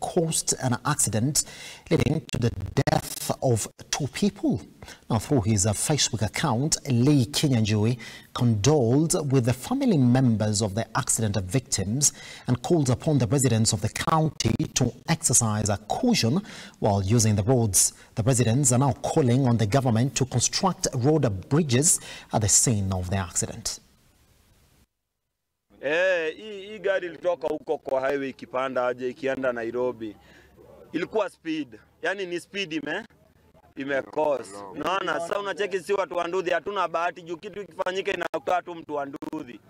caused an accident leading to the death of two people. Now, through his uh, Facebook account, Lee Kinyanjui condoled with the family members of the accident victims and called upon the residents of the county to exercise a caution while using the roads. The residents are now calling on the government to construct road bridges at the scene of the accident. Eh, hii hii gari ilitoka huko kwa highway ikipanda aje ikienda Nairobi. Ilikuwa speed. Yaani ni speed ime imekosa. Unaona, sasa unacheki si watu wa Ndudhi hatuna bahati juu kitu kifanyike inakutoa tu mtu wa Ndudhi.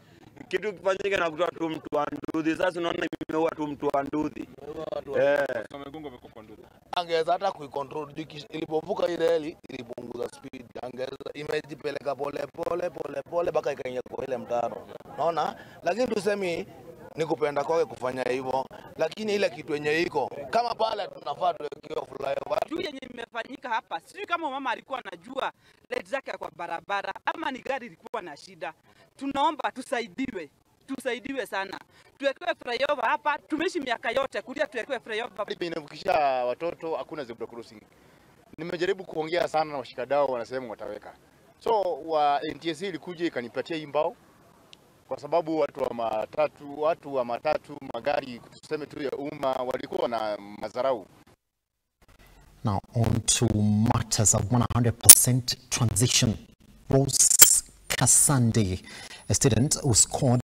Kitu kifanyike inakutoa tu mtu wa Ndudhi. Sasa unaona imeua tu mtu wa Ndudhi. Eh. angeweza hata kuicontrol ilipovuka ile reli ilipunguza speed, angeweza imejipeleka pole pole pole pole mpaka ikaingia kwa ile mtaro. Lakini tusemi ni kupenda kwake kufanya hivyo, lakini ile kitu yenye iko kama pale tunafaa tuwekewe flyover juu yenye imefanyika hapa, sijui kama mama alikuwa anajua led zake kwa barabara ama ni gari ilikuwa na shida. Tunaomba tusaidiwe, tusaidiwe sana, tuwekewe flyover hapa. Tumeishi miaka yote kulia, tuwekewe flyover. inavukisha watoto, hakuna zebra crossing. Nimejaribu kuongea sana na washikadau, wanasema wataweka. So wa NTSA ilikuja ikanipatia hii mbao kwa sababu watu wa matatu, watu wa matatu, magari tuseme tu ya umma walikuwa na madharau. Now, on to matters of 100% transition. Rose Kasande, a student who scored